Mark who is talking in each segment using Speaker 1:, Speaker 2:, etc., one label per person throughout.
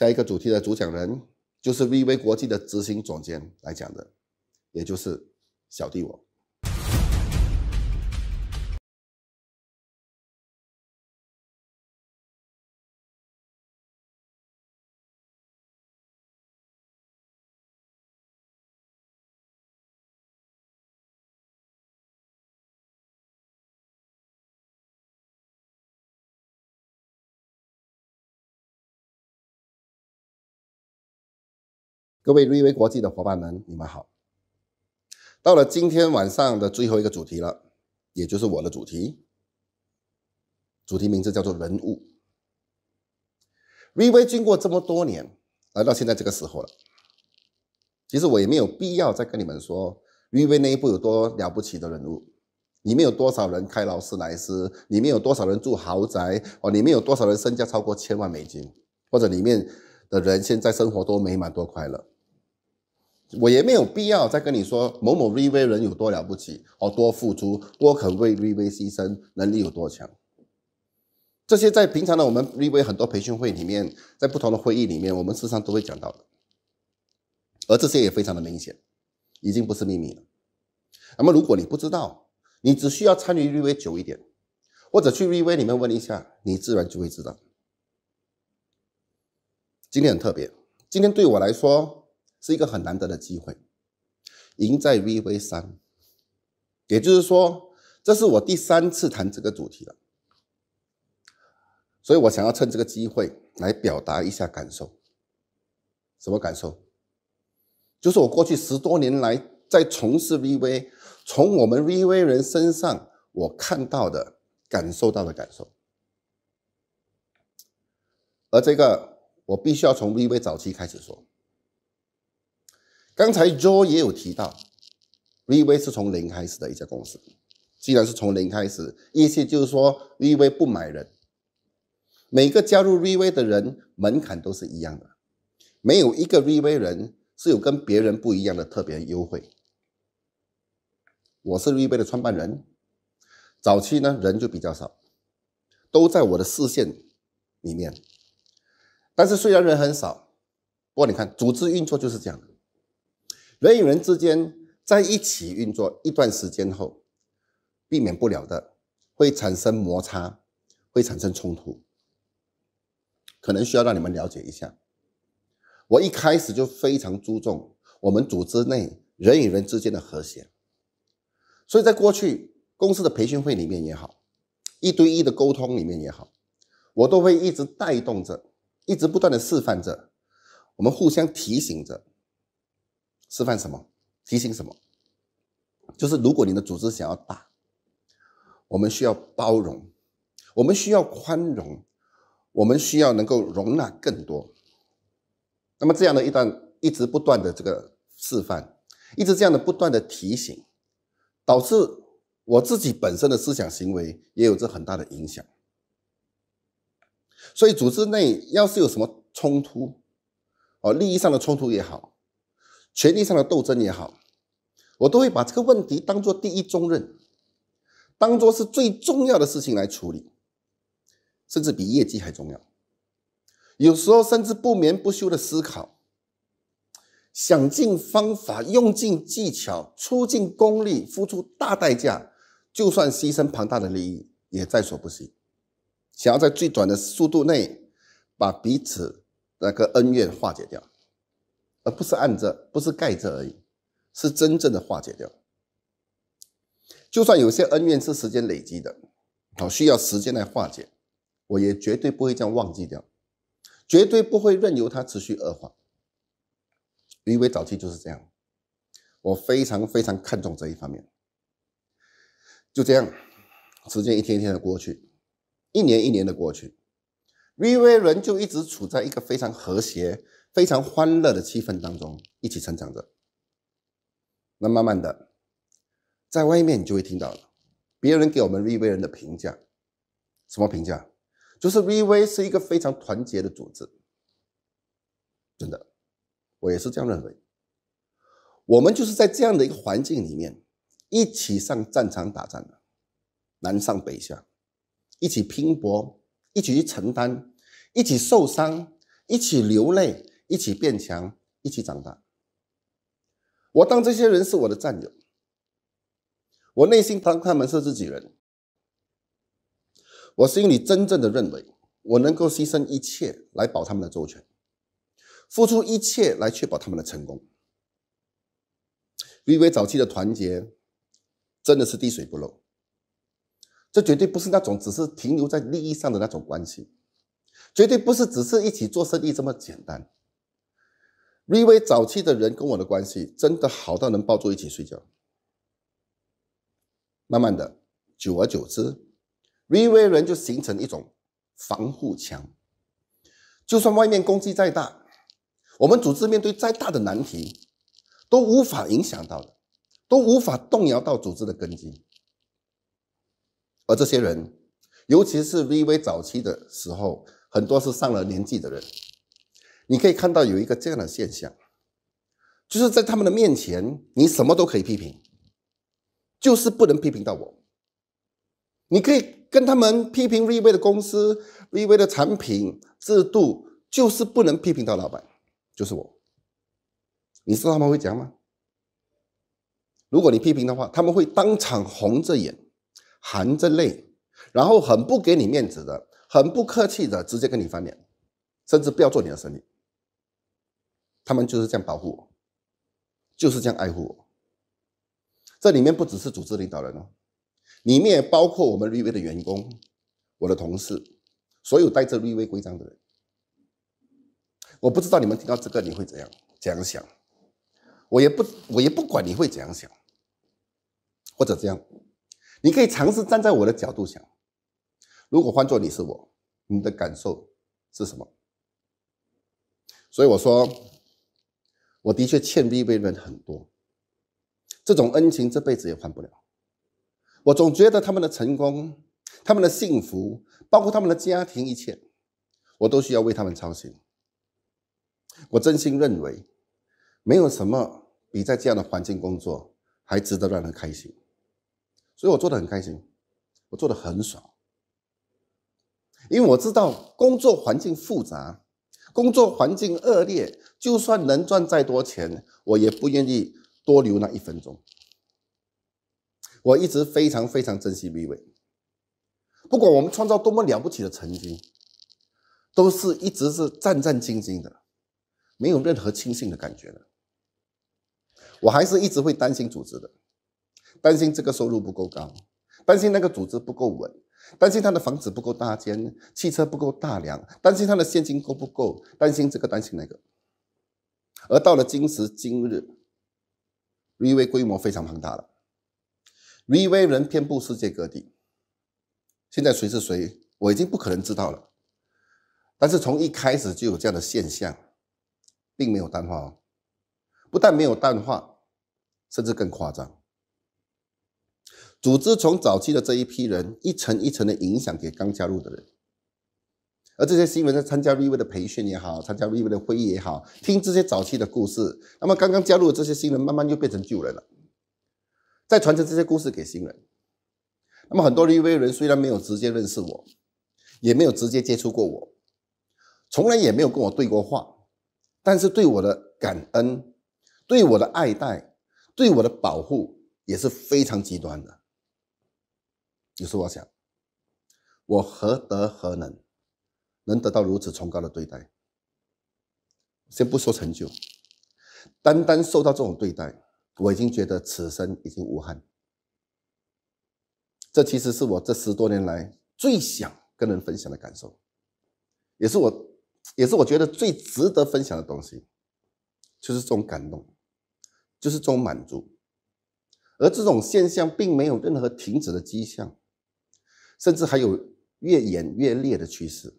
Speaker 1: 下一个主题的主讲人就是 VV 国际的执行总监来讲的，也就是小弟我。各位瑞威国际的伙伴们，你们好！到了今天晚上的最后一个主题了，也就是我的主题。主题名字叫做人物。瑞威经过这么多年，来到现在这个时候了，其实我也没有必要再跟你们说瑞威内部有多了不起的人物，里面有多少人开劳斯莱斯，里面有多少人住豪宅，哦，里面有多少人身价超过千万美金，或者里面的人现在生活多美满多快乐。我也没有必要再跟你说某某 VV 人有多了不起哦，多付出，多肯为 VV 牺牲，能力有多强。这些在平常的我们 VV 很多培训会里面，在不同的会议里面，我们时常都会讲到的。而这些也非常的明显，已经不是秘密了。那么如果你不知道，你只需要参与 VV 久一点，或者去 VV 里面问一下，你自然就会知道。今天很特别，今天对我来说。是一个很难得的机会，赢在 VV 三，也就是说，这是我第三次谈这个主题了，所以我想要趁这个机会来表达一下感受。什么感受？就是我过去十多年来在从事 VV，从我们 VV 人身上我看到的、感受到的感受。而这个我必须要从 VV 早期开始说。刚才 Joe 也有提到，VV 是从零开始的一家公司。既然是从零开始，意思就是说 VV 不买人，每个加入 VV 的人门槛都是一样的，没有一个 VV 人是有跟别人不一样的特别优惠。我是 VV 的创办人，早期呢人就比较少，都在我的视线里面。但是虽然人很少，不过你看组织运作就是这样的。人与人之间在一起运作一段时间后，避免不了的会产生摩擦，会产生冲突，可能需要让你们了解一下。我一开始就非常注重我们组织内人与人之间的和谐，所以在过去公司的培训会里面也好，一对一的沟通里面也好，我都会一直带动着，一直不断的示范着，我们互相提醒着。示范什么？提醒什么？就是如果你的组织想要大，我们需要包容，我们需要宽容，我们需要能够容纳更多。那么这样的一段一直不断的这个示范，一直这样的不断的提醒，导致我自己本身的思想行为也有着很大的影响。所以组织内要是有什么冲突，哦，利益上的冲突也好。权力上的斗争也好，我都会把这个问题当做第一重任，当做是最重要的事情来处理，甚至比业绩还重要。有时候甚至不眠不休的思考，想尽方法，用尽技巧，出尽功力，付出大代价，就算牺牲庞大的利益也在所不惜。想要在最短的速度内把彼此那个恩怨化解掉。不是按着，不是盖着而已，是真正的化解掉。就算有些恩怨是时间累积的，好需要时间来化解，我也绝对不会这样忘记掉，绝对不会任由它持续恶化。因为早期就是这样，我非常非常看重这一方面。就这样，时间一天一天的过去，一年一年的过去，VV 人就一直处在一个非常和谐。非常欢乐的气氛当中，一起成长着。那慢慢的，在外面你就会听到了别人给我们 VV 人的评价，什么评价？就是 VV 是一个非常团结的组织。真的，我也是这样认为。我们就是在这样的一个环境里面，一起上战场打仗的，南上北下，一起拼搏，一起去承担。一起受伤，一起流泪，一起变强，一起长大。我当这些人是我的战友，我内心当他们是自己人，我心里真正的认为，我能够牺牲一切来保他们的周全，付出一切来确保他们的成功。因为早期的团结真的是滴水不漏，这绝对不是那种只是停留在利益上的那种关系，绝对不是只是一起做生意这么简单。瑞威早期的人跟我的关系真的好到能抱住一起睡觉。慢慢的，久而久之，瑞威人就形成一种防护墙。就算外面攻击再大，我们组织面对再大的难题，都无法影响到的，都无法动摇到组织的根基。而这些人，尤其是 V 早期的时候，很多是上了年纪的人。你可以看到有一个这样的现象，就是在他们的面前，你什么都可以批评，就是不能批评到我。你可以跟他们批评 VV 的公司、VV 的产品、制度，就是不能批评到老板，就是我。你知道他们会讲吗？如果你批评的话，他们会当场红着眼、含着泪，然后很不给你面子的、很不客气的，直接跟你翻脸，甚至不要做你的生意。他们就是这样保护我，就是这样爱护我。这里面不只是组织领导人哦，里面也包括我们绿威的员工、我的同事，所有带着绿威规章的人。我不知道你们听到这个你会怎样怎样想，我也不我也不管你会怎样想，或者这样，你可以尝试站在我的角度想，如果换做你是我，你的感受是什么？所以我说。我的确欠 V V 人很多，这种恩情这辈子也还不了。我总觉得他们的成功、他们的幸福，包括他们的家庭，一切，我都需要为他们操心。我真心认为，没有什么比在这样的环境工作还值得让人开心，所以我做的很开心，我做的很爽，因为我知道工作环境复杂。工作环境恶劣，就算能赚再多钱，我也不愿意多留那一分钟。我一直非常非常珍惜 V 位，不管我们创造多么了不起的成绩，都是一直是战战兢兢的，没有任何轻信的感觉的。我还是一直会担心组织的，担心这个收入不够高，担心那个组织不够稳。担心他的房子不够大间，汽车不够大辆，担心他的现金够不够，担心这个担心那个。而到了今时今日，VV 规模非常庞大了，VV 人遍布世界各地。现在谁是谁，我已经不可能知道了。但是从一开始就有这样的现象，并没有淡化哦，不但没有淡化，甚至更夸张。组织从早期的这一批人一层一层的影响给刚加入的人，而这些新人在参加 V V 的培训也好，参加 V V 的会议也好，听这些早期的故事，那么刚刚加入的这些新人慢慢就变成旧人了，再传承这些故事给新人。那么很多 V V 人虽然没有直接认识我，也没有直接接触过我，从来也没有跟我对过话，但是对我的感恩、对我的爱戴、对我的保护也是非常极端的。有时我想，我何德何能，能得到如此崇高的对待？先不说成就，单单受到这种对待，我已经觉得此生已经无憾。这其实是我这十多年来最想跟人分享的感受，也是我，也是我觉得最值得分享的东西，就是这种感动，就是这种满足，而这种现象并没有任何停止的迹象。甚至还有越演越烈的趋势。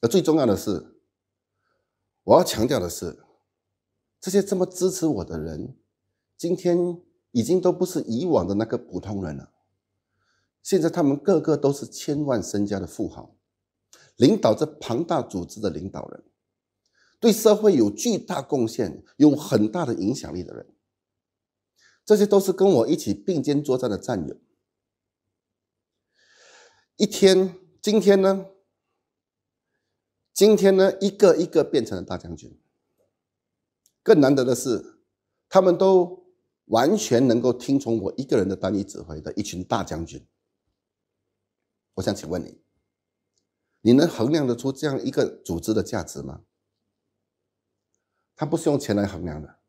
Speaker 1: 而最重要的是，我要强调的是，这些这么支持我的人，今天已经都不是以往的那个普通人了。现在他们个个都是千万身家的富豪，领导着庞大组织的领导人，对社会有巨大贡献、有很大的影响力的人。这些都是跟我一起并肩作战的战友。一天，今天呢，今天呢，一个一个变成了大将军。更难得的是，他们都完全能够听从我一个人的单一指挥的一群大将军。我想请问你，你能衡量得出这样一个组织的价值吗？它不是用钱来衡量的。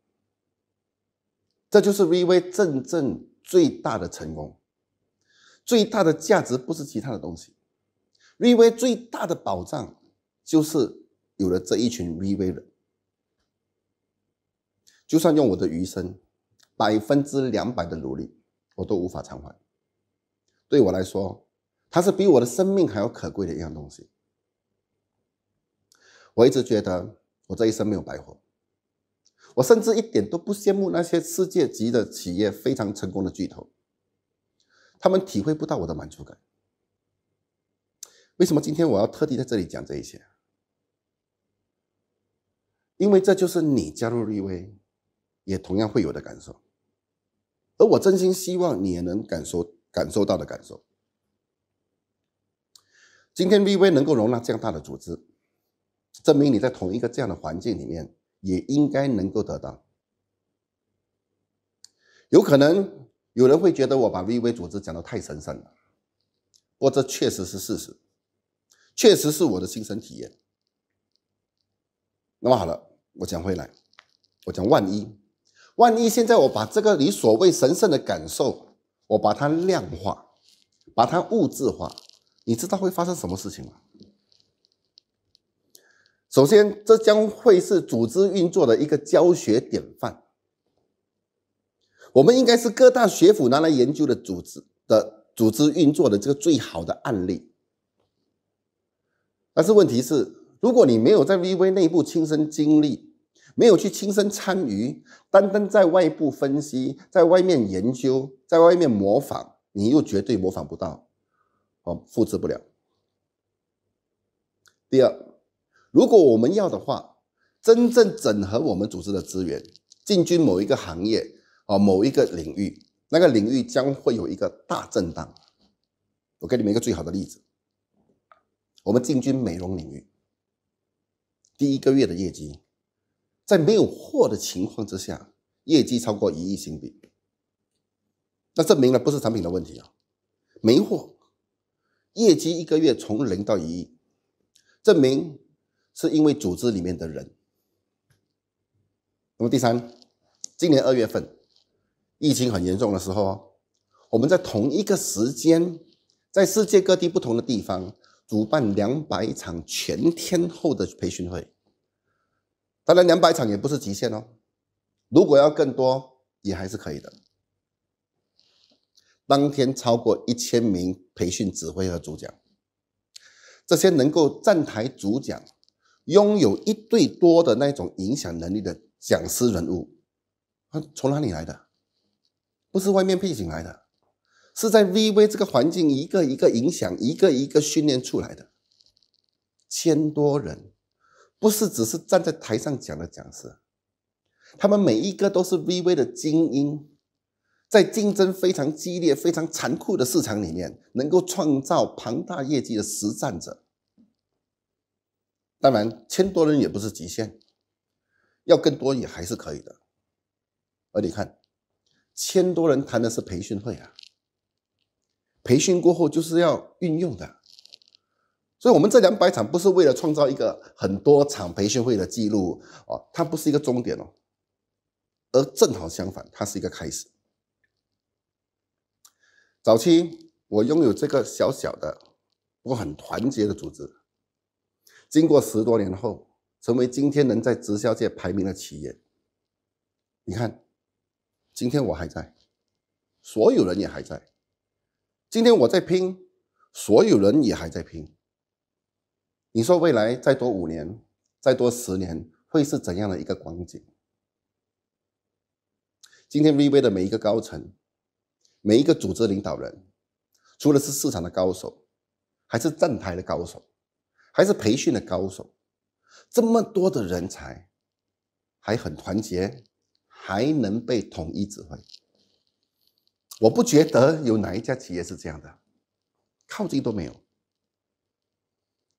Speaker 1: 这就是 VV 真正最大的成功，最大的价值不是其他的东西。VV 最大的保障就是有了这一群 VV 人。就算用我的余生，百分之两百的努力，我都无法偿还。对我来说，它是比我的生命还要可贵的一样东西。我一直觉得我这一生没有白活，我甚至一点都不羡慕那些世界级的企业非常成功的巨头，他们体会不到我的满足感。为什么今天我要特地在这里讲这一些？因为这就是你加入立威。也同样会有的感受，而我真心希望你也能感受感受到的感受。今天 VV 能够容纳这样大的组织，证明你在同一个这样的环境里面，也应该能够得到。有可能有人会觉得我把 VV 组织讲的太神圣了，不过这确实是事实，确实是我的亲身体验。那么好了，我讲回来，我讲万一。万一现在我把这个你所谓神圣的感受，我把它量化，把它物质化，你知道会发生什么事情吗？首先，这将会是组织运作的一个教学典范。我们应该是各大学府拿来研究的组织的组织运作的这个最好的案例。但是问题是，如果你没有在 VV 内部亲身经历，没有去亲身参与，单单在外部分析，在外面研究，在外面模仿，你又绝对模仿不到，哦，复制不了。第二，如果我们要的话，真正整合我们组织的资源，进军某一个行业，啊，某一个领域，那个领域将会有一个大震荡。我给你们一个最好的例子，我们进军美容领域，第一个月的业绩。在没有货的情况之下，业绩超过一亿新币，那证明了不是产品的问题啊，没货，业绩一个月从零到一亿，证明是因为组织里面的人。那么第三，今年二月份，疫情很严重的时候，我们在同一个时间，在世界各地不同的地方主办两百场全天候的培训会。当然，两百场也不是极限哦。如果要更多，也还是可以的。当天超过一千名培训指挥和主讲，这些能够站台主讲、拥有一对多的那种影响能力的讲师人物，他从哪里来的？不是外面聘请来的，是在 VV 这个环境一个一个影响、一个一个训练出来的，千多人。不是只是站在台上讲的讲师，他们每一个都是 VV 的精英，在竞争非常激烈、非常残酷的市场里面，能够创造庞大业绩的实战者。当然，千多人也不是极限，要更多也还是可以的。而你看，千多人谈的是培训会啊，培训过后就是要运用的。所以，我们这两百场不是为了创造一个很多场培训会的记录哦，它不是一个终点哦，而正好相反，它是一个开始。早期我拥有这个小小的、不过很团结的组织，经过十多年后，成为今天能在直销界排名的企业。你看，今天我还在，所有人也还在。今天我在拼，所有人也还在拼。你说未来再多五年，再多十年，会是怎样的一个光景？今天 VV 的每一个高层，每一个组织领导人，除了是市场的高手，还是站台的高手，还是培训的高手，这么多的人才，还很团结，还能被统一指挥。我不觉得有哪一家企业是这样的，靠近都没有。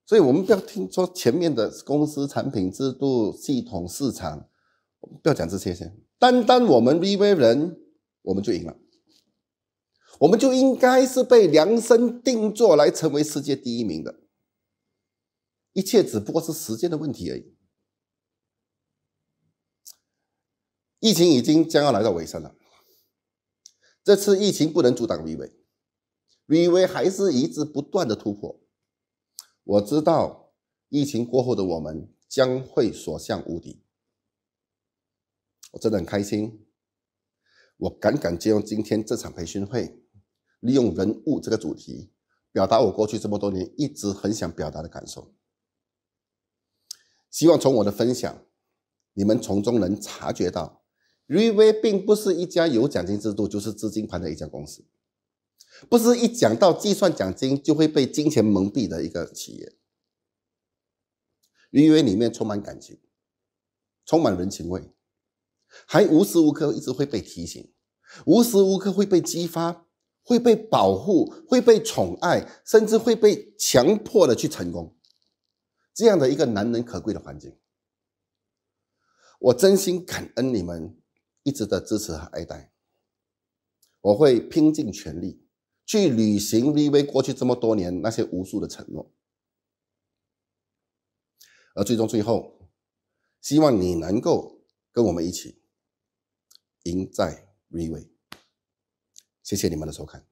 Speaker 1: 所以我们不要听说前面的公司、产品、制度、系统、市场，不要讲这些先。单单我们 VV 人，我们就赢了，我们就应该是被量身定做来成为世界第一名的。一切只不过是时间的问题而已。疫情已经将要来到尾声了，这次疫情不能阻挡 VV，VV 还是一直不断的突破。我知道疫情过后的我们将会所向无敌，我真的很开心。我敢敢借用今天这场培训会，利用人物这个主题，表达我过去这么多年一直很想表达的感受。希望从我的分享，你们从中能察觉到，VV 并不是一家有奖金制度就是资金盘的一家公司。不是一讲到计算奖金就会被金钱蒙蔽的一个企业，因为里面充满感情，充满人情味，还无时无刻一直会被提醒，无时无刻会被激发，会被保护，会被宠爱，甚至会被强迫的去成功，这样的一个难能可贵的环境，我真心感恩你们一直的支持和爱戴，我会拼尽全力。去履行 VV 过去这么多年那些无数的承诺，而最终最后，希望你能够跟我们一起赢在 VV。谢谢你们的收看。